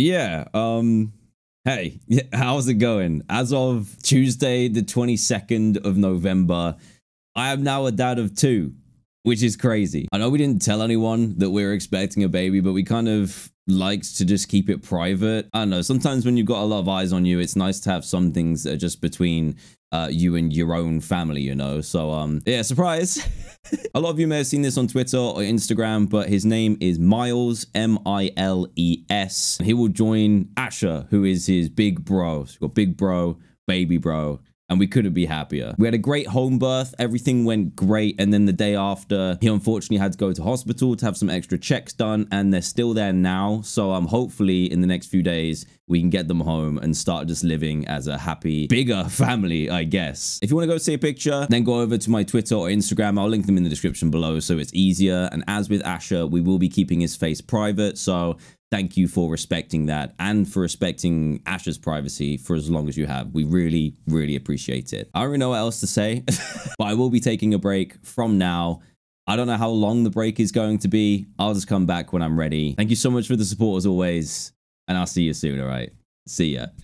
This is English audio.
yeah, um, hey, how's it going? As of Tuesday, the 22nd of November, I am now a dad of two, which is crazy. I know we didn't tell anyone that we are expecting a baby, but we kind of liked to just keep it private. I don't know. Sometimes when you've got a lot of eyes on you, it's nice to have some things that are just between uh, you and your own family, you know? So, um, yeah, surprise. a lot of you may have seen this on Twitter or Instagram, but his name is Miles, M-I-L-E-S. He will join Asher, who is his big bro. So got big bro, baby bro, and we couldn't be happier. We had a great home birth. Everything went great. And then the day after, he unfortunately had to go to hospital to have some extra checks done. And they're still there now. So um, hopefully in the next few days, we can get them home and start just living as a happy, bigger family, I guess. If you want to go see a picture, then go over to my Twitter or Instagram. I'll link them in the description below so it's easier. And as with Asher, we will be keeping his face private. So thank you for respecting that and for respecting Asher's privacy for as long as you have. We really, really appreciate it. I don't really know what else to say, but I will be taking a break from now. I don't know how long the break is going to be. I'll just come back when I'm ready. Thank you so much for the support as always, and I'll see you soon, all right? See ya.